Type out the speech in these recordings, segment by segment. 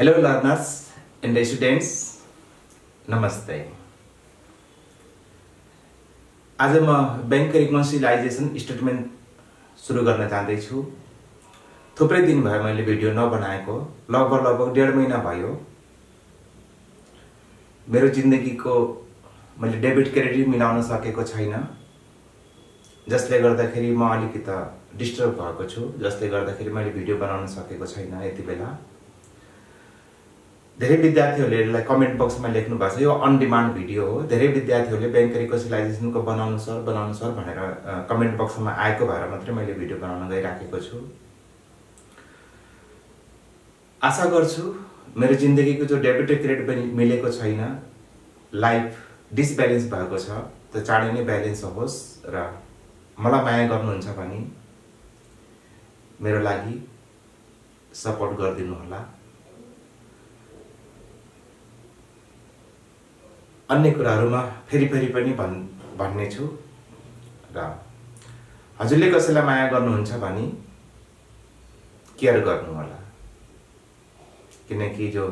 Hello learners and students, नमस्ते आज म ब्याङ्क रिकन्सिलाइजेसन स्टेटमेन्ट सुरु गर्न जाँदैछु थुप्रै दिन भयो मैले भिडियो नबनाएको। लगभग लगभग डेढ महिना भयो। मेरो जिन्दगीको मैले डेबिट क्रेडिट मिलाउन सकेको छैन। जसले गर्दाखेरि म अलिकति डिस्टर्ब भएको छु। जसले गर्दाखेरि मैले भिडियो बनाउन सकेको छैन यति बेला। धेरै विद्यार्थीहरूले यसलाई कमेन्ट बक्समा लेख्नु भएको छ। यो अन डिमान्ड भिडियो हो। धेरै विद्यार्थीहरूले ब्याङ्क रिकन्सिलाइजेसनको बनाउनु सर बनाउनु सर भनेर कमेन्ट बक्समा आएको भएर मात्रै मैले भिडियो बनाउन गइराखेको छु। आशा गर्छु मेरो जिन्दगीको जो डेबिट क्रेडिट पनि मिलेको छैन। लाइफ डिसब्यालेन्स भएको छ। त्यो चाँडै नै ब्यालेन्स होस् र मलाई माया गर्नुहुन्छ भने मेरो लागि सपोर्ट गरिदिनु होला अन्य कुराहरूमा फेरि फेरि पनि भन् भन्ने छु र हजुरले कसैलाई माया गर्नुहुन्छ भने केयर गर्नु होला। किनकि जो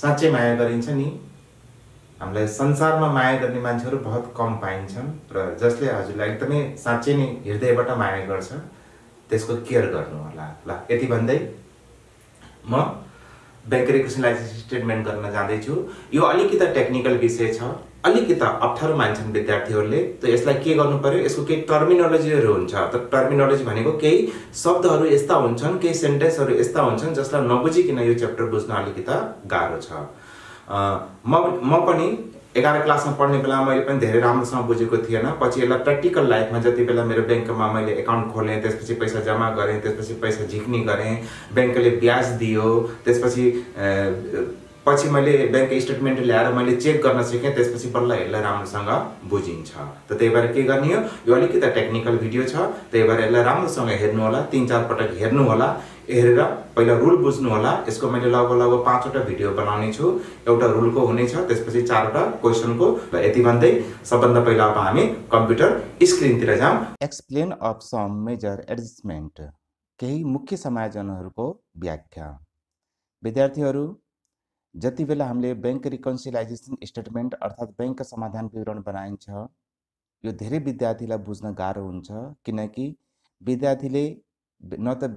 साँच्चै माया गरिन्छ नि हामीलाई संसारमा माया गर्ने मान्छेहरू बहुत कम पाइन्छन् र जसले हजुरलाई एकदमै साँच्चै नै हृदयबाट माया गर्छ त्यसको केयर गर्नु होला। ल यति भन्दै म ब्याङ्क रिकन्सिलाइजेसन स्टेटमेन्ट गर्न जाँदैछु। यो अलिकति टेक्निकल विषय छ। अलिकति अप्ठ्यारो मान्छन् विद्यार्थीहरूले। त यसलाई के गर्नु पर्यो यसको केही टर्मिनोलोजीहरू हुन्छ। त टर्मिनोलोजी भनेको केही शब्दहरू यस्ता हुन्छन् केही सेन्टेन्सहरू यस्ता हुन्छन् जसलाई नबुझिकन यो च्याप्टर बुझ्न अलिकति गाह्रो छ। म म पनि एघार क्लासमा पढ्ने बेलामा मैले पनि धेरै राम्रोसँग बुझेको थिएन। पछि यसलाई प्र्याक्टिकल लाइफमा जति बेला मेरो ब्याङ्कमा मैले एकाउन्ट खोलेँ त्यसपछि पैसा जम्मा गरेँ त्यसपछि पैसा झिक्ने गरेँ ब्याङ्कले ब्याज दियो त्यसपछि पछि मैले ब्याङ्क स्टेटमेन्ट ल्याएर मैले चेक गर्न सिकेँ त्यसपछि बल्ल यसलाई राम्रोसँग बुझिन्छ। त त्यही भएर के गर्ने हो? यो अलिकति टेक्निकल भिडियो छ। त्यही भएर यसलाई राम्रोसँग हेर्नु होला तिन चार पटक हेर्नु होला। हेरेर पहिला रुल बुझ्नु होला। यसको मैले लगभग लगभग पाँचवटा भिडियो बनाउने छु। एउटा रुलको हुनेछ त्यसपछि चारवटा क्वेसनको र यति भन्दै सबभन्दा पहिला अब हामी कम्प्युटर स्क्रिनतिर जाउँ। Explain of some major adjustment केही मुख्य समायोजनहरूको व्याख्या। विद्यार्थीहरू जति बेला हामीले ब्याङ्क रिकन्सिलाइजेसन स्टेटमेन्ट अर्थात् ब्याङ्क समाधान विवरण बनाइन्छ यो धेरै विद्यार्थीलाई बुझ्न गाह्रो हुन्छ। किनकि विद्यार्थीले न त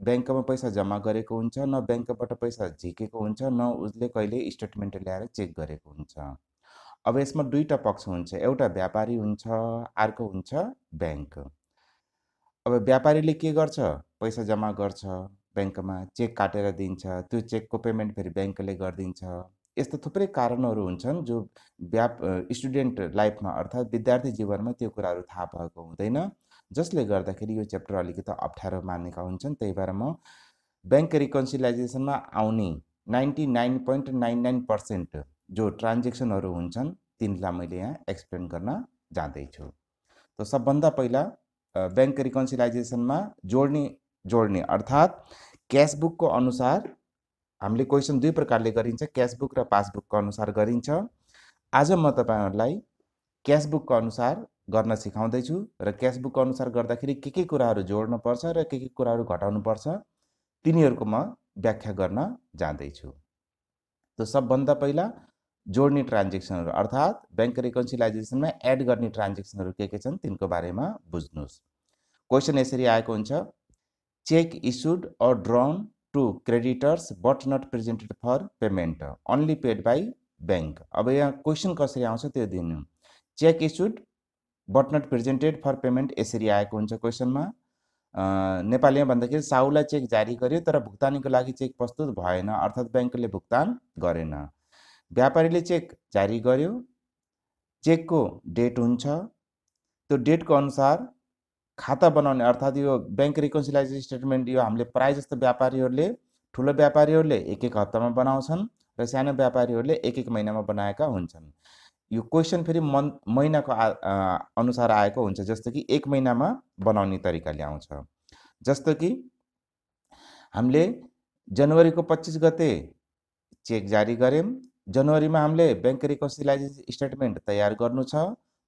ब्याङ्कमा पैसा जम्मा गरेको हुन्छ न ब्याङ्कबाट पैसा झिकेको हुन्छ न उसले कहिले स्टेटमेन्ट ल्याएर चेक गरेको हुन्छ। अब यसमा दुईवटा पक्ष हुन्छ एउटा व्यापारी हुन्छ अर्को हुन्छ ब्याङ्क। अब व्यापारीले के गर्छ? पैसा जम्मा गर्छ ब्याङ्कमा चेक काटेर दिन्छ त्यो चेकको पेमेन्ट फेरि ब्याङ्कले गरिदिन्छ। यस्तो थुप्रै कारणहरू हुन्छन् जो व्याप स्टुडेन्ट लाइफमा अर्थात् विद्यार्थी जीवनमा त्यो कुराहरू थाहा भएको हुँदैन। जसले गर्दाखेरि यो च्याप्टर अलिकति अप्ठ्यारो मानेका हुन्छन्। त्यही भएर म ब्याङ्क रिकन्सिलाइजेसनमा आउने ninety nine point nine nine percent जो ट्रान्जेक्सनहरू हुन्छन् तिनलाई मैले यहाँ एक्सप्लेन गर्न जाँदैछु। त सबभन्दा पहिला ब्याङ्क रिकन्सिलाइजेसनमा जोड्ने जोड्ने अर्थात् क्यासबुकको अनुसार हामीले क्वेसन दुई प्रकारले गरिन्छ। क्यासबुक र पासबुकको अनुसार गरिन्छ। आज म तपाईँहरूलाई क्यासबुकको अनुसार गर्न सिकाउँदैछु र क्यासबुकको अनुसार गर्दाखेरि के के कुराहरू जोड्नुपर्छ र के के कुराहरू घटाउनुपर्छ तिनीहरूको म व्याख्या गर्न जाँदैछु। त सबभन्दा पहिला जोड्ने ट्रान्जेक्सनहरू अर्थात् ब्याङ्क रिकन्सिलाइजेसनमा एड गर्ने ट्रान्जेक्सनहरू के के छन् तिनको बारेमा बुझ्नुहोस्। क्वेसन यसरी आएको हुन्छ cheque issued or drawn to creditors but not presented for payment only paid by bank. अब यहाँ क्वेसन कसरी आउँछ त्यो दिनु। Cheque issued but not presented for payment यसरी आएको हुन्छ क्वेसनमा। नेपालीमा भन्दाखेरि साहुलाई चेक जारी गर्यो तर भुक्तानीको लागि चेक प्रस्तुत भएन अर्थात् ब्याङ्कले भुक्तान गरेन। व्यापारीले चेक जारी गर्यो। चेकको डेट हुन्छ। त्यो डेटको अनुसार खाता बनाउने अर्थात् यो ब्याङ्क रिकन्सिलाइजेसन स्टेटमेन्ट यो हामीले प्रायः जस्तो व्यापारीहरूले ठुलो व्यापारीहरूले एक एक हप्तामा बनाउँछन् र सानो व्यापारीहरूले एक एक महिनामा बनाएका हुन्छन्। यो क्वेसन फेरि मन महिनाको अनुसार आएको हुन्छ जस्तो कि एक महिनामा बनाउने तरिकाले आउँछ जस्तो कि हामीले जनवरीको पच्चिस गते चेक जारी गऱ्यौँ। जनवरीमा हामीले ब्याङ्क रिकन्सिलाइजेसन स्टेटमेन्ट तयार गर्नु छ।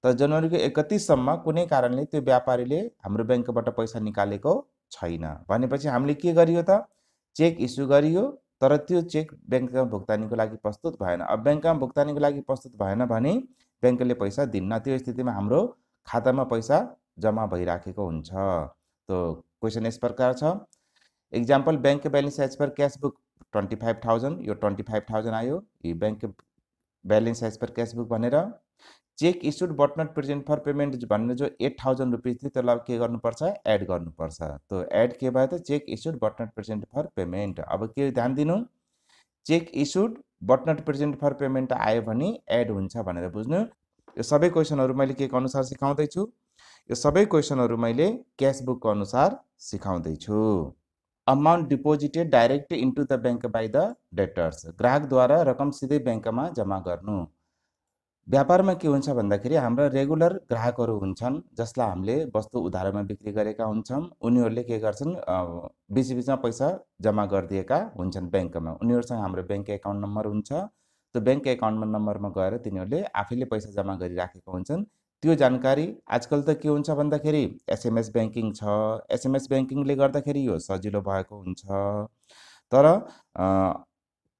तर जनवरीको एकतिससम्म कुनै कारणले त्यो व्यापारीले हाम्रो ब्याङ्कबाट पैसा निकालेको छैन। भनेपछि हामीले के गरियो त? चेक इस्यु गरियो। तर त्यो चेक ब्याङ्कमा भुक्तानीको लागि प्रस्तुत भएन। अब ब्याङ्कमा भुक्तानीको लागि प्रस्तुत भएन भने ब्याङ्कले पैसा दिन्न। त्यो स्थितिमा हाम्रो खातामा पैसा जम्मा भइराखेको हुन्छ। त्यो क्वेसन यस प्रकार छ। Example bank balance as per cash book twenty five thousand यो ट्वेन्टी फाइभ थाउजन्ड आयो। यो bank balance as per cash book भनेर cheque issued but not present for payment भनेर जो एट थाउजन्ड रुपिस थियो त्यसलाई के गर्नुपर्छ? एड गर्नुपर्छ। त्यो एड के भयो त cheque issued but not present for payment. अब के ध्यान दिनु? Cheque issued but not present for payment आयो भने एड हुन्छ भनेर बुझ्नु। यो सबै क्वेसनहरू मैले को अनुसार सिकाउँदैछु? यो सबै क्वेसनहरू मैले क्यास बुकको अनुसार सिकाउँदैछु। Amount deposited direct into the bank by the debtors ग्राहकद्वारा रकम सिधै ब्याङ्कमा जम्मा गर्नु। व्यापारमा के हुन्छ भन्दाखेरि हाम्रा रेगुलर ग्राहकहरू हुन्छन् जसलाई हामीले वस्तु उधारोमा बिक्री गरेका हुन्छौँ। उनीहरूले के गर्छन् बिच बिचमा पैसा जम्मा गरिदिएका हुन्छन् ब्याङ्कमा। उनीहरूसँग हाम्रो ब्याङ्क एकाउन्ट नम्बर हुन्छ। त्यो ब्याङ्क एकाउन्ट नम्बरमा गएर तिनीहरूले आफैले पैसा जम्मा गरिराखेका हुन्छन्। त्यो जानकारी आजकल त के हुन्छ भन्दाखेरि एसएमएस ब्याङ्किङ छ। एसएमएस ब्याङ्किङले गर्दाखेरि यो सजिलो भएको हुन्छ। तर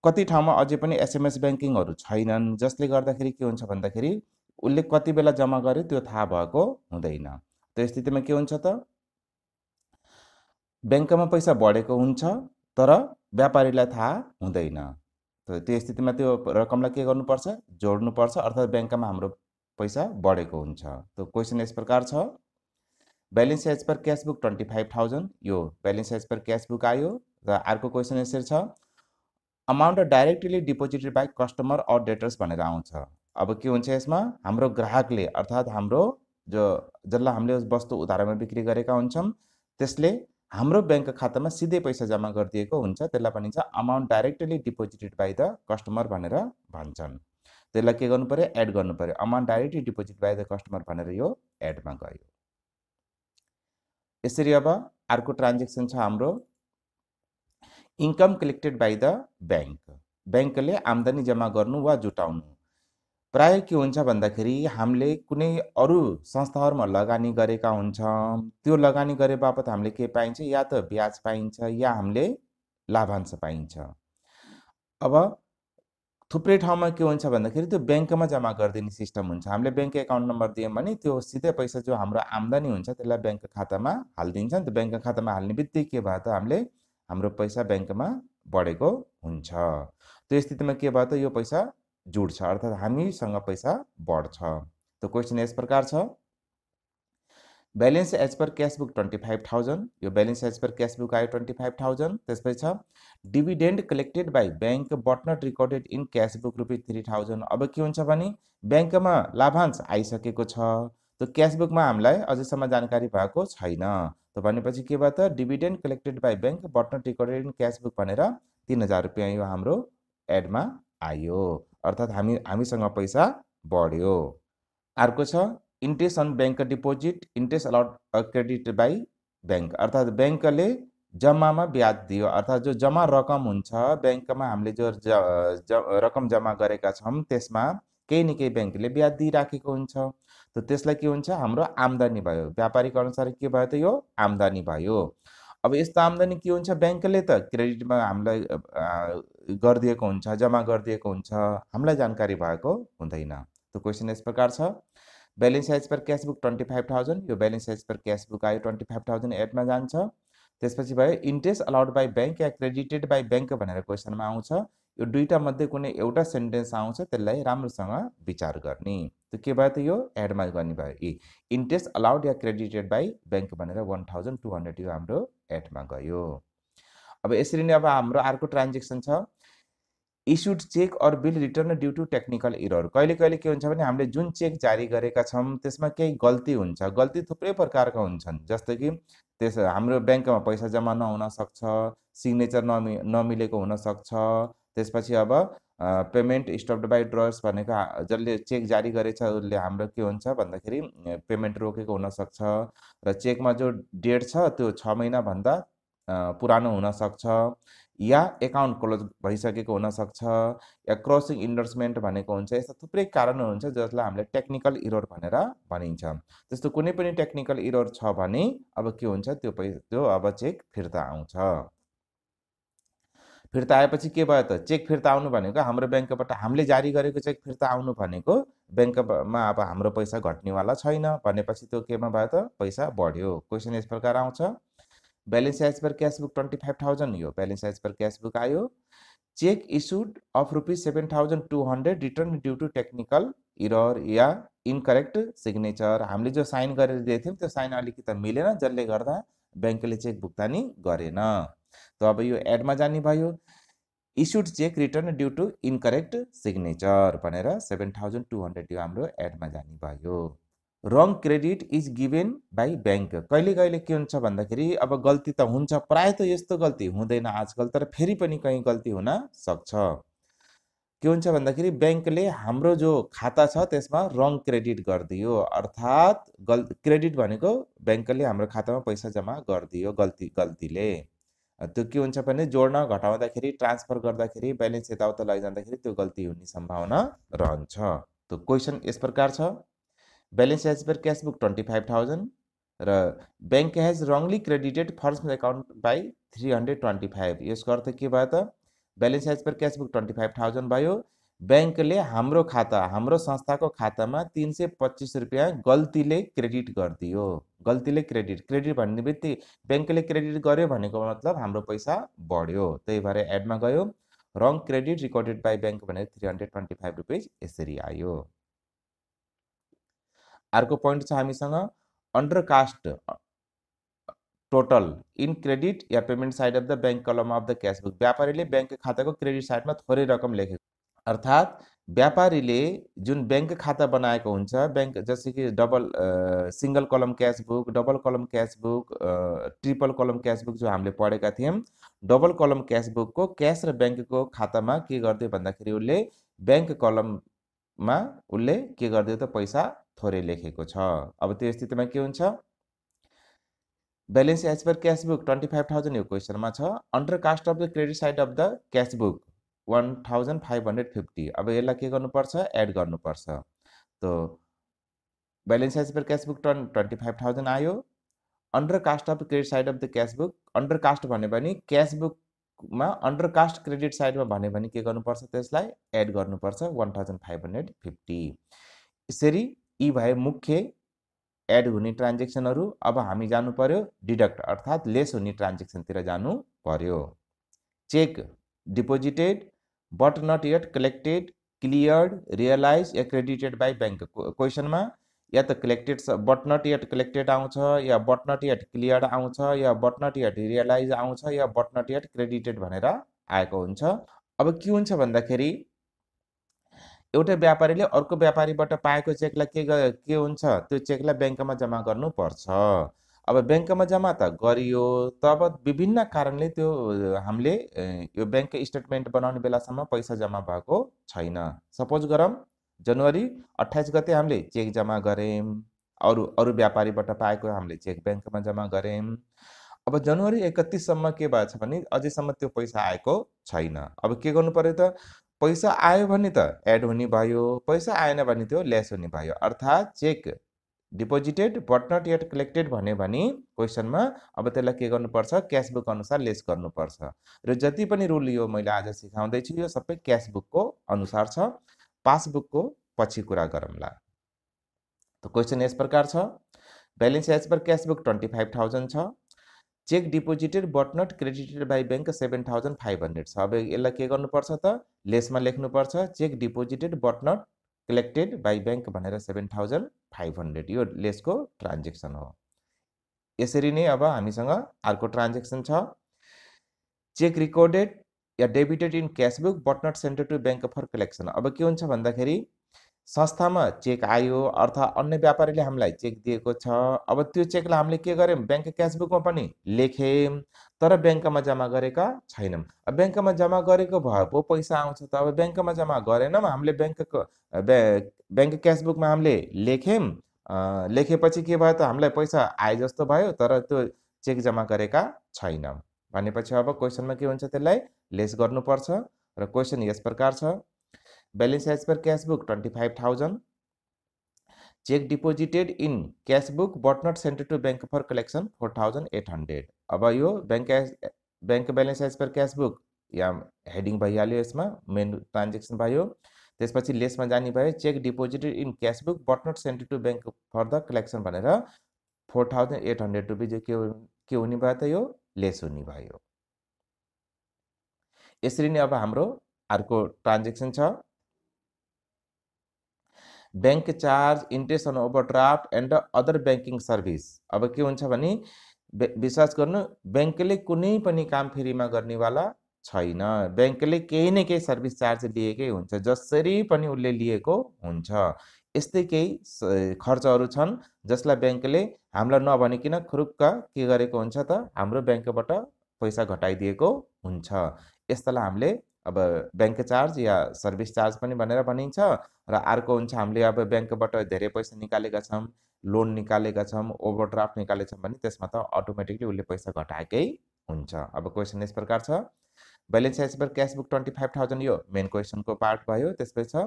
कति ठाउँमा अझै पनि एसएमएस ब्याङ्किङहरू छैनन् जसले गर्दाखेरि के हुन्छ भन्दाखेरि उसले कति बेला जम्मा गर्यो त्यो थाहा भएको हुँदैन। त्यो स्थितिमा के हुन्छ त? ब्याङ्कमा पैसा बढेको हुन्छ तर व्यापारीलाई थाहा हुँदैन। त्यो स्थितिमा त्यो रकमलाई के गर्नुपर्छ? जोड्नुपर्छ अर्थात् ब्याङ्कमा हाम्रो पैसा बढेको हुन्छ। त्यो क्वेसन यस प्रकार छ। Balance as per cash book twenty five thousand यो balance as per cash book आयो र अर्को क्वेसन यसरी छ। Amount directly deposited by customer or debtors भनेर आउँछ। अब के हुन्छ यसमा? हाम्रो ग्राहकले अर्थात् हाम्रो जो जसलाई हामीले वस्तु उधारमा बिक्री गरेका हुन्छौँ त्यसले हाम्रो ब्याङ्क खातामा सिधै पैसा जम्मा गरिदिएको हुन्छ। त्यसलाई भनिन्छ amount directly deposited by the customer भनेर भन्छन्। त्यसलाई के गर्नु पऱ्यो एड गर्नु पऱ्यो amount directly deposit by the customer भनेर यो एडमा गयो। यसरी अब अर्को ट्रान्जेक्सन छ हाम्रो। Income collected by the bank ब्याङ्कले आम्दानी जम्मा गर्नु वा जुटाउनु। प्राय के हुन्छ भन्दाखेरि हामीले कुनै अरू संस्थाहरूमा लगानी गरेका हुन्छौँ। त्यो लगानी गरे बापत हामीले के पाइन्छ? या त ब्याज पाइन्छ या हामीले लाभांश पाइन्छ। अब थुप्रै ठाउँमा के हुन्छ भन्दाखेरि त्यो ब्याङ्कमा जम्मा गरिदिने सिस्टम हुन्छ। हामीले ब्याङ्क एकाउन्ट नम्बर दियौँ भने त्यो सिधै पैसा जो हाम्रो आम्दानी हुन्छ त्यसलाई ब्याङ्क खातामा हालिदिन्छ नि त ब्याङ्क खातामा हाल्ने बित्तिकै के भयो त? हामीले हाम्रो पैसा ब्याङ्कमा बढेको हुन्छ। त्यो स्थितिमा के भयो त? यो पैसा जुड्छ अर्थात् हामीसँग पैसा बढ्छ। त्यो क्वेसन यस प्रकार छ। Balance as per cash book twenty five thousand. यो balance as per cash book आयो ट्वेन्टी फाइभ थाउजन्ड। त्यसपछि छ dividend collected by bank but not recorded in cash book rupees three thousand. अब के हुन्छ भने ब्याङ्कमा लाभांश आइसकेको छ। त्यो क्यास बुकमा हामीलाई अझैसम्म जानकारी भएको छैन। त भनेपछि के भयो त? Dividend collected by bank but not recorded in cash भनेर तिन हजार रुपियाँ यो हाम्रो एडमा आयो। अर्थात् हामी हामीसँग पैसा बढ्यो। अर्को छ interest on bank deposit interest allowed credit by bank अर्थात् ब्याङ्कले जम्मामा ब्याज दियो। अर्थात् जो जम्मा रकम हुन्छ ब्याङ्कमा हामीले जो ज, ज रकम जम्मा गरेका छौँ त्यसमा केही न केही ब्याङ्कले ब्याज दिइराखेको हुन्छ। त त्यसलाई के हुन्छ? हाम्रो आम्दानी भयो। व्यापारिक अनुसार के भयो त यो? आम्दानी भयो। अब यस्तो आम्दानी के हुन्छ ब्याङ्कले त? क्रेडिटमा हामीलाई गरिदिएको हुन्छ जम्मा गरिदिएको हुन्छ। हामीलाई जानकारी भएको हुँदैन। त्यो क्वेसन यस प्रकार छ। Balance size per cash book twenty five thousand. यो balance size per cash book आयो ट्वेन्टी फाइभ थाउजन्ड एडमा जान्छ। त्यसपछि भयो इन्ट्रेस्ट अलाउड बाई ब्याङ्क या क्रेडिटेड बाई ब्याङ्क भनेर क्वेसनमा आउँछ। यो दुईवटा मध्ये कुनै एउटा सेन्टेन्स आउँछ त्यसलाई राम्रोसँग विचार गर्ने। त्यो के भयो त यो? एडमा गर्ने भयो। ए इन्ट्रेस्ट अलाउड या क्रेडिटेड बाई ब्याङ्क भनेर वान थाउजन्ड टू हन्ड्रेड यो हाम्रो एडमा गयो। अब यसरी नै अब हाम्रो अर्को ट्रान्जेक्सन छ। Issued cheque or bill return due to technical error कहिले कहिले के हुन्छ भने हामीले जुन चेक जारी गरेका छौँ त्यसमा केही गल्ती हुन्छ। गल्ती थुप्रै प्रकारका हुन्छन्। जस्तो कि त्यस हाम्रो ब्याङ्कमा पैसा जम्मा नहुन सक्छ सिग्नेचर नमि नमिलेको हुनसक्छ त्यसपछि अब पेमेन्ट स्टप्ड बाई ड्रस भनेको जसले चेक जारी गरेछ उसले हाम्रो के हुन्छ भन्दाखेरि पेमेन्ट रोकेको हुनसक्छ र चेकमा जो डेट छ त्यो छ महिनाभन्दा पुरानो हुनसक्छ या एकाउन्ट क्लोज भइसकेको हुनसक्छ या क्रसिङ इन्डर्समेन्ट भनेको हुन्छ यस्ता थुप्रै कारणहरू हुन्छ जसलाई हामीले टेक्निकल इरोर भनेर भनिन्छ। त्यस्तो कुनै पनि टेक्निकल इरोर छ भने अब के हुन्छ त्यो पै त्यो अब चेक फिर्ता आउँछ। फिर्ता आएपछि के भयो त? चेक फिर्ता आउनु भनेको हाम्रो ब्याङ्कबाट हामीले जारी गरेको चेक फिर्ता आउनु भनेको ब्याङ्कमा अब हाम्रो पैसा घट्नेवाला छैन। भनेपछि त्यो केमा भयो त? पैसा बढ्यो। क्वेसन यस प्रकार आउँछ। Balance as per cashbook twenty five thousand. यो ब्यालेन्स एज पर क्यासबुक आयो। Cheque issued of rupees seven thousand two hundred return due to technical error yeah incorrect signature. हामीले जो साइन गरेर दिएको थियौँ त्यो साइन अलिकति मिलेन जसले गर्दा ब्याङ्कले चेक भुक्तानी गरेन। त अब यो एडमा जाने भयो। Issued cheque return due to incorrect signature भनेर सेभेन थाउजन्ड टू हन्ड्रेड यो हाम्रो एडमा जाने भयो। Wrong credit is given by bank कहिले कहिले के हुन्छ भन्दाखेरि अब गल्ती त हुन्छ प्रायः त यस्तो गल्ती हुँदैन आजकल तर फेरि पनि कहीँ गल्ती हुन सक्छ। के हुन्छ भन्दाखेरि ब्याङ्कले हाम्रो जो खाता छ त्यसमा रङ क्रेडिट गरिदियो। अर्थात् गल क्रेडिट भनेको ब्याङ्कले हाम्रो खातामा पैसा जम्मा गरिदियो गल्ती गल्तीले। त्यो के हुन्छ भने जोड्न घटाउँदाखेरि ट्रान्सफर गर्दाखेरि ब्यालेन्स यताउता लैजाँदाखेरि त्यो गल्ती हुने सम्भावना रहन्छ। त्यो क्वेसन यस प्रकार छ। Balance as per cashbook twenty five thousand र bank has wrongly credited first account by three hundred twenty five. यसको अर्थ के भयो त? Balance as per cashbook twenty five thousand भयो। ब्याङ्कले हाम्रो खाता हाम्रो संस्थाको खातामा तिन सय पच्चिस रुपियाँ गल्तीले क्रेडिट गरिदियो। गल्तीले क्रेडिट क्रेडिट भन्ने बित्तिकै ब्याङ्कले क्रेडिट गर्यो भनेको मतलब हाम्रो पैसा बढ्यो। त्यही भएर एडमा गयो। Wrong credit recorded by bank भनेर three hundred twenty five rupees यसरी आयो। अर्को पोइन्ट छ हामीसँग under cast total in credit yeah payment side of the bank column of the cashbook व्यापारीले ब्याङ्क खाताको क्रेडिट साइडमा थोरै रकम लेखेको। अर्थात् व्यापारीले जुन ब्याङ्क खाता बनाएको हुन्छ ब्याङ्क जस्तै कि double single column cashbook double column cashbook triple column cashbook जो हामीले पढेका थियौँ डबल कलम क्यासबुकको क्यास र ब्याङ्कको खातामा के गरिदियो भन्दाखेरि उसले ब्याङ्क कलममा उसले के गरिदियो त पैसा थोरै लेखेको छ। अब त्यो स्थितिमा के हुन्छ? Balance as per cashbook twenty five thousand यो क्वेसनमा छ। Under cast of the credit side of the cashbook. One thousand five hundred fifty अब यसलाई के गर्नुपर्छ? एड गर्नुपर्छ। त balance size per cashbook ton twenty five thousand आयो। Under cast of credit side of the cashbook under cast भन्यो भने क्यासबुकमा under caste credit साइडमा भन्यो भने के गर्नुपर्छ त्यसलाई? एड गर्नुपर्छ one thousand five hundred fifty यसरी यी भए मुख्य एड हुने ट्रान्जेक्सनहरू अब हामी जानु पर्यो डिडक्ट अर्थात् लेस हुने ट्रान्जेक्सनतिर जानु पर्यो। Check deposited but not yet collected cleared realise yeah credited by bank क्वेसनमा या त collected but not yet collected आउँछ या बट नट यट क्लियर्ड आउँछ या बट नट यट रियलाइज आउँछ या बट नट यट क्रेडिटेड भनेर आएको हुन्छ। अब के हुन्छ भन्दाखेरि एउटा व्यापारीले अर्को व्यापारीबाट पाएको चेकलाई के के हुन्छ? त्यो चेकलाई ब्याङ्कमा जम्मा गर्नुपर्छ। अब ब्याङ्कमा जम्मा त गरियो तब विभिन्न कारणले त्यो हामीले यो ब्याङ्क स्टेटमेन्ट बनाउने बेलासम्म पैसा जम्मा भएको छैन। सपोज गरौँ जनवरी अठाइस गते हामीले चेक जम्मा गऱ्यौँ अरू अरू व्यापारीबाट पाएको हामीले चेक ब्याङ्कमा जम्मा गऱ्यौँ अब जनवरी एकतिससम्म के भएछ भने अझैसम्म त्यो पैसा आएको छैन। अब के गर्नु पऱ्यो त पैसा आयो भने त एड हुने भयो पैसा आएन भने त्यो लेस हुने भयो। अर्थात् cheque deposited but not yet collected भन्यो भने क्वेसनमा अब त्यसलाई के गर्नुपर्छ? क्यासबुक अनुसार लेस गर्नुपर्छ। र जति पनि रुल यो मैले आज सिकाउँदैछु यो सबै क्यासबुकको अनुसार छ। पासबुकको पछि कुरा गरौँला। त क्वेसन यस प्रकार छ। Balance as per cashbook twenty five thousand छ। Cheque deposited but not credited by bank seven thousand five hundred छ। अब यसलाई के गर्नुपर्छ त? लेसमा लेख्नुपर्छ। Cheque deposited but not collected by bank भनेर सेभेन थाउजन्ड फाइभ हन्ड्रेड यो लेसको ट्रान्जेक्सन हो। यसरी नै अब हामीसँग अर्को ट्रान्जेक्सन छ। Cheque recorded yeah debited in cashbook but not sent to bank for collection अब के हुन्छ भन्दाखेरि संस्थामा चेक आयो अर्थात् अन्य व्यापारीले हामीलाई चेक दिएको छ। अब त्यो चेकलाई हामीले के गर्यौँ ब्याङ्क क्यासबुकमा पनि लेख्यौँ तर ब्याङ्कमा जम्मा गरेका छैनौँ ब्याङ्कमा जम्मा गरेको भए पो पैसा आउँछ त। अब ब्याङ्कमा जम्मा गरेनौँ हामीले ब्याङ्कको ब्याङ्क क्यासबुकमा हामीले लेख्यौँ लेखेपछि के भयो त? हामीलाई पैसा आए जस्तो भयो तर त्यो चेक जम्मा गरेका छैनौँ। भनेपछि अब क्वेसनमा के हुन्छ त्यसलाई लेस गर्नुपर्छ र क्वेसन यस प्रकार छ। Balance as per cash book 25,000. Check deposited in cash book but not sent to bank for collection 4,800. अब यो bank bank balance as per cash book यहाँ हेडिङ भइहाल्यो यसमा मेन ट्रान्जेक्सन भयो त्यसपछि लेसमा जाने भयो cheque deposited in cashbook but not sent to bank for the collection भनेर four thousand eight hundred rupees के के हुने भयो त यो लेस हुने भयो यसरी नै अब हाम्रो अर्को ट्रान्जेक्सन छ। Bank charge interest on overdraft and other banking service अब के हुन्छ भने विश्वास गर्नु ब्याङ्कले कुनै पनि काम फ्रीमा गर्नेवाला छैन। ब्याङ्कले केही न केही सर्भिस चार्ज लिएकै हुन्छ जसरी पनि उसले लिएको हुन्छ। यस्तै केही खर्चहरू छन् जसलाई ब्याङ्कले हामीलाई नभनिकन खुरुक्क के गरेको हुन्छ त हाम्रो ब्याङ्कबाट पैसा घटाइदिएको हुन्छ। यस्तालाई हामीले अब ब्याङ्क चार्ज या सर्भिस चार्ज पनि भनेर भनिन्छ र अर्को हुन्छ हामीले अब ब्याङ्कबाट धेरै पैसा निकालेका छौँ लोन निकालेका छौँ ओभरड्राफ्ट निकालेका छौँ भने त्यसमा त अटोमेटिकली उसले पैसा घटाएकै हुन्छ। अब क्वेसन यस प्रकार छ। Balance as per cash book twenty five thousand यो मेन क्वेसनको पार्ट भयो त्यसपछि छ।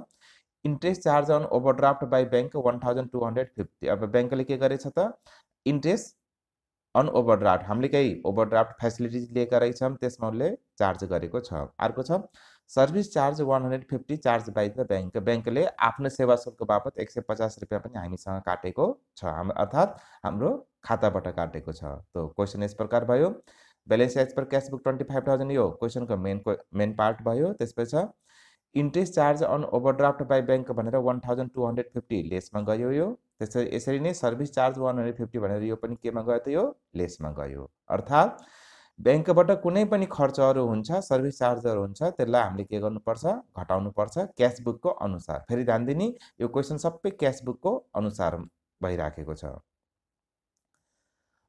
Interest charge on overdraft by bank one thousand two hundred fifty अब ब्याङ्कले के गरेछ त? इन्ट्रेस्ट अन ओभरड्राफ्ट हामीले केही ओभरड्राफ्ट फेसिलिटिज लिएका रहेछौँ त्यसमा उसले चार्ज गरेको छ। अर्को छ service charge one hundred fifty charge by the bank. ब्याङ्कले आफ्नो सेवा शुल्क बापत एक सय पचास रुपियाँ पनि हामीसँग काटेको छ। हाम अर्थात् हाम्रो खाताबाट काटेको छ। त क्वेसन यस प्रकार भयो। Balance as per cash book twenty five thousand यो क्वेसनको मेन मेन पार्ट भयो। त्यसपछि interest charge on overdraft by bank भनेर one thousand two hundred fifty लेसमा गयो यो। त्यसरी यसरी नै service charge one hundred fifty भनेर यो पनि केमा गयो त यो लेसमा गयो। अर्थात् ब्याङ्कबाट कुनै पनि खर्चहरू हुन्छ सर्भिस चार्जहरू हुन्छ त्यसलाई हामीले के गर्नुपर्छ? घटाउनुपर्छ क्यासबुकको अनुसार। फेरि ध्यान दिने यो क्वेसन सबै क्यासबुकको अनुसार भइराखेको छ।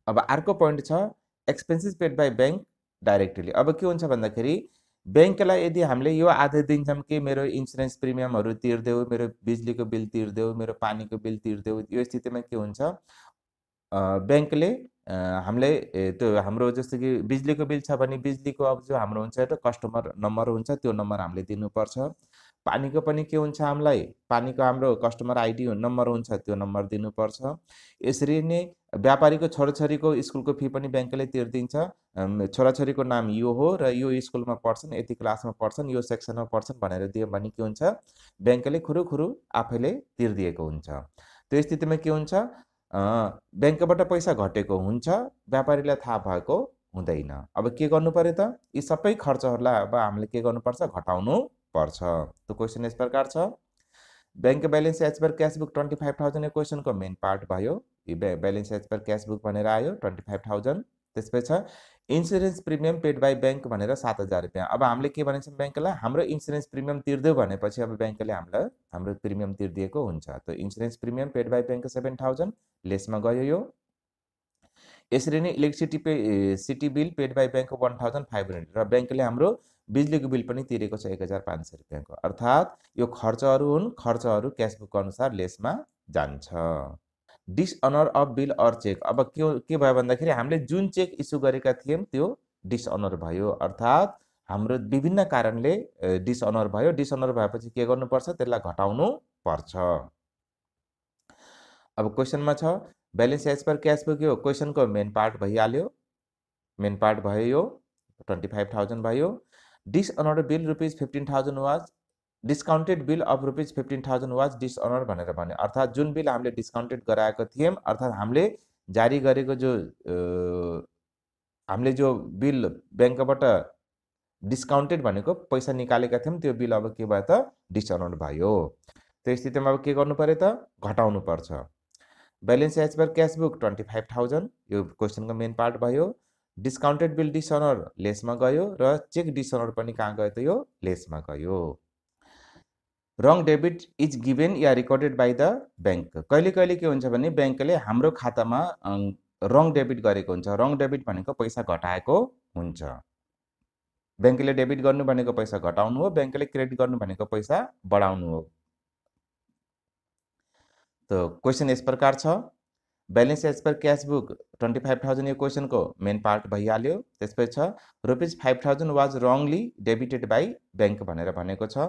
अब अर्को पोइन्ट छ expenses paid by bank directly. अब के हुन्छ भन्दाखेरि ब्याङ्कलाई यदि हामीले यो आदेश दिन्छौँ कि मेरो इन्सुरेन्स प्रिमियमहरू तिर्देऊ मेरो बिजुलीको बिल तिर्देऊ मेरो पानीको बिल तिर्देऊ यो स्थितिमा के हुन्छ? ब्याङ्कले हामीले त्यो हाम्रो जस्तो कि बिजुलीको बिल छ भने बिजुलीको अब जो हाम्रो हुन्छ एउटा कस्टमर नम्बर हुन्छ त्यो नम्बर हामीले दिनुपर्छ। पानीको पनि के हुन्छ हामीलाई? पानीको हाम्रो कस्टमर आइडी नम्बर हुन्छ त्यो नम्बर दिनुपर्छ। यसरी नै व्यापारीको छोराछोरीको स्कुलको फी पनि ब्याङ्कले तिर्दिन्छ। छोराछोरीको नाम यो हो र यो स्कुलमा पढ्छन् यति क्लासमा पढ्छन् यो सेक्सनमा पढ्छन् भनेर दियो भने के हुन्छ? ब्याङ्कले खुरुखुरु आफैले तिर्दिएको हुन्छ। त्यो स्थितिमा के हुन्छ? ब्याङ्कबाट पैसा घटेको हुन्छ व्यापारीलाई थाहा भएको हुँदैन। अब के गर्नु पऱ्यो त? यी सबै खर्चहरूलाई अब हामीले के गर्नुपर्छ? घटाउनु पर्छ। त्यो क्वेसन यस प्रकार छ bank balance as per cashbook twenty five thousand यो क्वेसनको मेन पार्ट भयो। ब्यालेन्स एज पर क्यासबुक भनेर आयो ट्वेन्टी फाइभ थाउजन्ड त्यसपछि insurance premium paid by bank भनेर सात हजार रुपियाँ। अब हामीले के भनेको ब्याङ्कलाई? हाम्रो इन्सुरेन्स प्रिमियम तिर्दियो भनेपछि अब ब्याङ्कले हामीलाई हाम्रो प्रिमियम तिर्दिएको हुन्छ। त्यो insurance premium paid by bank seven thousand लेसमा गयो यो। यसरी नै electricity pay city bill paid by bank one thousand five hundred र ब्याङ्कले हाम्रो बिजुलीको बिल पनि तिरेको छ एक हजार पाँच सय रुपियाँको। अर्थात् यो खर्चहरू हुन् खर्चहरू क्यासबुक अनुसार लेसमा जान्छ। Dishonour of bill or cheque अब के के भयो भन्दाखेरि हामीले जुन चेक इस्यु गरेका थियौँ त्यो डिसअनर भयो। अर्थात् हाम्रो विभिन्न कारणले डिसअनर भयो। डिसअनर भएपछि के गर्नुपर्छ? त्यसलाई घटाउनु पर्छ अब क्वेसनमा छ ब्यालेन्स एज पर क्यासबुक यो। क्वेसनको मेन पार्ट भइहाल्यो। मेन पार्ट भयो यो। ट्वेन्टी फाइभ थाउजन्ड भयो। Dishonoured bill rupees fifteen thousand was discounted bill of rupees fifteen thousand was dishonour भनेर भने अर्थात् जुन बिल हामीले डिस्काउन्टेड गराएको थियौँ अर्थात् हामीले जारी गरेको जो हामीले जो बिल ब्याङ्कबाट डिस्काउन्टेड भनेको पैसा निकालेका थियौँ त्यो बिल अब के भयो त? डिसअनर भयो। त्यो स्थितिमा अब के गर्नु पऱ्यो त? घटाउनु पर्छ। Balance as per cashbook twenty five thousand यो क्वेसनको मेन पार्ट भयो। डिस्काउन्टेड बिल डिसअनर लेसमा गयो र चेक डिसअनर पनि कहाँ गयो त यो लेसमा गयो। रङ डेबिट इज गिभेन या रिकर्डेड बाई द ब्याङ्क कहिले कहिले के हुन्छ भने ब्याङ्कले हाम्रो खातामा रङ डेबिट गरेको हुन्छ। रङ डेबिट भनेको पैसा घटाएको हुन्छ। ब्याङ्कले डेबिट गर्नु भनेको पैसा घटाउनु हो ब्याङ्कले क्रेडिट गर्नु भनेको पैसा बढाउनु हो। त क्वेसन यस प्रकार छ। Balance as per cash book twenty five thousand यो क्वेसनको मेन पार्ट भइहाल्यो। त्यसपछि छ rupees five thousand was wrongly debited by bank भनेर भनेको छ।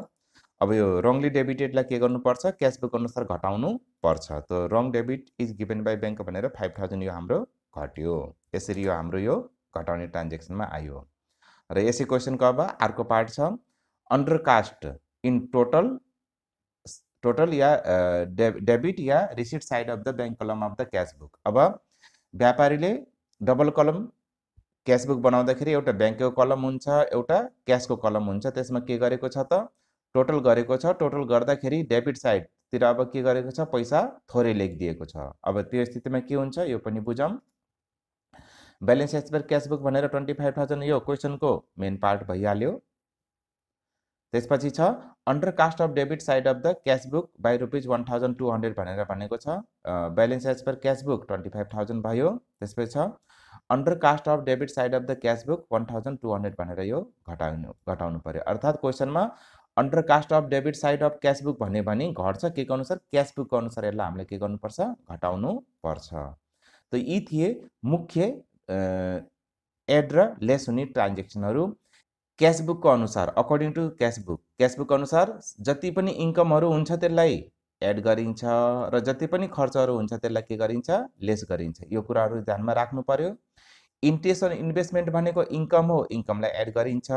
अब यो रङली डेबिटेडलाई के गर्नुपर्छ? क्यासबुक अनुसार घटाउनु पर्छ। त wrong debit is given by bank भनेर फाइभ थाउजन्ड यो हाम्रो घट्यो। यसरी यो हाम्रो यो घटाउने ट्रान्जेक्सनमा आयो। र यसै क्वेसनको अब अर्को पार्ट छ। अन्डरकास्ट इन टोटल टोटल या debit yeah receipt side of the bank कलम अफ द क्यास बुक अब व्यापारीले डबल कलम क्यास बुक बनाउँदाखेरि एउटा ब्याङ्कको कलम हुन्छ एउटा क्यासको कलम हुन्छ। त्यसमा के गरेको छ त? टोटल गरेको छ। टोटल गर्दाखेरि डेबिट साइडतिर अब के गरेको छ? पैसा थोरै लेखिदिएको छ। अब त्यो स्थितिमा के हुन्छ? यो पनि बुझौँ। Balance as per cash book भनेर ट्वेन्टी फाइभ थाउजन्ड यो क्वेसनको मेन पार्ट भइहाल्यो। त्यसपछि छ under cast of debit side of the cash book by rupees one thousand two hundred भनेर भनेको छ। Balance as per cash book twenty five thousand भयो। त्यसपछि छ under cast of debit side of the cash book one thousand two hundred भनेर यो घटाउनु घटाउनु पऱ्यो अर्थात् क्वेसनमा under cast of debit side of cash book भन्यो भने घट्छ के को अनुसार क्यास बुकको अनुसार यसलाई हामीले के गर्नुपर्छ? घटाउनु पर्छ। त यी थिए मुख्य एड र लेस हुने ट्रान्जेक्सनहरू क्यासबुकको अनुसार अकर्डिङ टु क्यासबुक क्यासबुक अनुसार जति पनि इन्कमहरू हुन्छ त्यसलाई एड गरिन्छ र जति पनि खर्चहरू हुन्छ त्यसलाई के गरिन्छ? लेस गरिन्छ। यो कुराहरू ध्यानमा राख्नु पर्यो। इन्ट्रेस्ट अन इन्भेस्टमेन्ट भनेको इन्कम हो। इन्कमलाई एड गरिन्छ।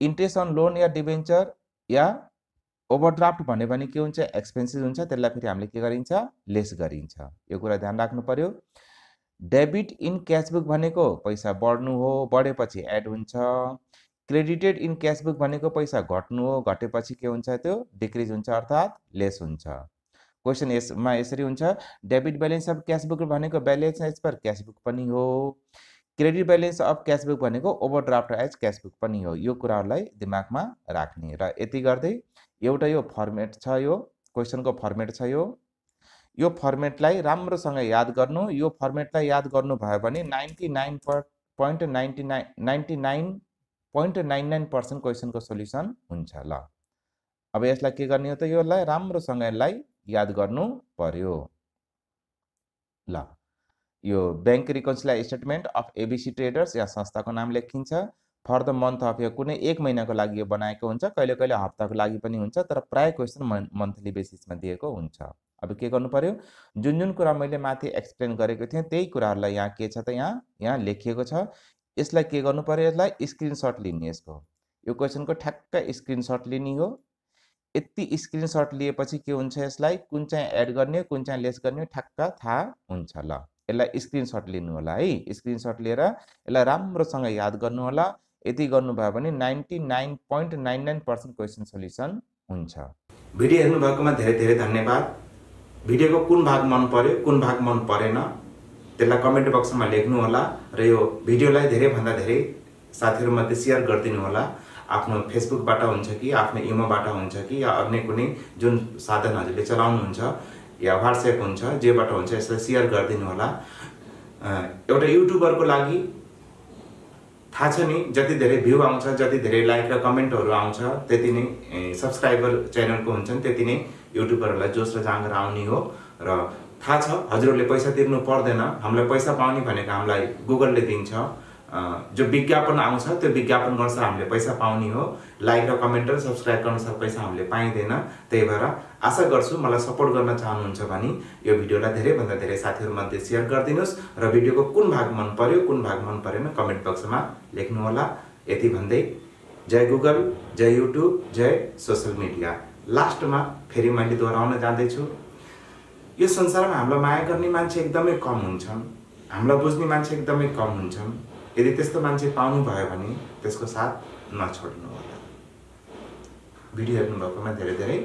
इन्ट्रेस्ट अन लोन या डिभेन्चर या ओभरड्राफ्ट भन्यो भने के हुन्छ? एक्सपेन्सिभ हुन्छ। त्यसलाई फेरि हामीले के गरिन्छ? लेस गरिन्छ। यो कुरा ध्यान राख्नु पर्यो। डेबिट इन क्यासबुक भनेको पैसा बढ्नु हो बढेपछि एड हुन्छ। क्रेडिटेड इन क्यासबुक भनेको पैसा घट्नु हो घटेपछि के हुन्छ त्यो? डिक्रिज हुन्छ अर्थात् लेस हुन्छ। क्वेसन यसमा यसरी हुन्छ। डेबिट ब्यालेन्स अफ क्यासबुक भनेको ब्यालेन्स एज पर क्यासबुक पनि हो। क्रेडिट ब्यालेन्स अफ क्यासबुक भनेको ओभरड्राफ्ट एज क्यासबुक पनि हो। यो कुराहरूलाई दिमागमा राख्ने र यति गर्दै एउटा यो फर्मेट छ यो। क्वेसनको फर्मेट छ यो। यो फर्मेटलाई राम्रोसँग याद गर्नु। यो फर्मेटलाई याद गर्नुभयो भने ninety nine point ninety nine ninety nine point nine nine percent क्वेसनको solution हुन्छ ल। अब यसलाई के गर्ने हो त? यसलाई राम्रोसँग यसलाई याद गर्नु पर्यो। ल यो bank reconciliation statement of ABC traders या संस्थाको नाम लेखिन्छ। फर द मन्थ अफ यो कुनै एक महिनाको लागि यो बनाएको हुन्छ कहिले कहिले हप्ताको लागि पनि हुन्छ तर प्रायः क्वेसन मन्थली बेसिसमा दिएको हुन्छ। अब के गर्नु पर्यो? जुन जुन कुरा मैले माथि एक्सप्लेन गरेको थिएँ त्यही कुराहरूलाई यहाँ के छ त? यहाँ यहाँ लेखिएको छ। यसलाई के गर्नु पर्यो? यसलाई स्क्रिनसट लिने यसको यो क्वेसनको ठ्याक्क स्क्रिनसट लिने हो। यति स्क्रिनसट लिएपछि के हुन्छ यसलाई? कुन चाहिँ एड गर्ने कुन चाहिँ लेस गर्ने ठ्याक्क थाहा हुन्छ ल। यसलाई स्क्रिनसट लिनु होला है। स्क्रिनसट लिएर यसलाई राम्रोसँग याद गर्नु होला। यति गर्नुभयो भने ninety nine point nine nine percent question solution हुन्छ। भिडियो हेर्नुभएकोमा धेरै धेरै धन्यवाद। भिडियोको कुन भाग मन पर्यो कुन भाग मन परेन त्यसलाई कमेन्ट बक्समा लेख्नु होला र यो भिडियोलाई धेरैभन्दा धेरै साथीहरूमध्ये सेयर गरिदिनु होला आफ्नो फेसबुकबाट हुन्छ कि आफ्नो इमोबाट हुन्छ कि या अन्य कुनै जुन साधनहरूले चलाउनुहुन्छ या वाट्सएप हुन्छ जेबाट हुन्छ यसलाई सेयर गरिदिनु होला एउटा युट्युबरको लागि थाहा छ नि जति धेरै भ्यू आउँछ जति धेरै लाइक र कमेन्टहरू आउँछ त्यति नै सब्सक्राइबर च्यानलको हुन्छन् त्यति नै युट्युबरहरूलाई जोस र जाँगर आउने हो। र थाहा छ? हजुरहरूले पैसा तिर्नु पर्दैन। हामीलाई पैसा पाउने भनेको हामीलाई गुगलले दिन्छ। जो विज्ञापन आउँछ त्यो विज्ञापन अनुसार हामीले पैसा पाउने हो। लाइक र कमेन्ट र सब्सक्राइब अनुसार पैसा हामीले पाइँदैन। त्यही भएर आशा गर्छु मलाई सपोर्ट गर्न चाहनुहुन्छ भने यो भिडियोलाई धेरैभन्दा धेरै साथीहरूमध्ये सेयर गरिदिनुहोस् र भिडियोको कुन भाग मन पर्यो कुन भाग मन परेन कमेन्ट बक्समा लेख्नुहोला यति भन्दै जय गुगल जय युट्युब जय सोसियल मिडिया लास्टमा फेरि मैले दोहोऱ्याउन जाँदैछु। यो संसारमा हामीलाई माया गर्ने मान्छे एकदमै कम हुन्छन्। हामीलाई बुझ्ने मान्छे एकदमै कम हुन्छन्। यदि त्यस्तो मान्छे पाउनुभयो भने त्यसको साथ नछोड्नु होला भिडियो हेर्नुभएकोमा धेरै धेरै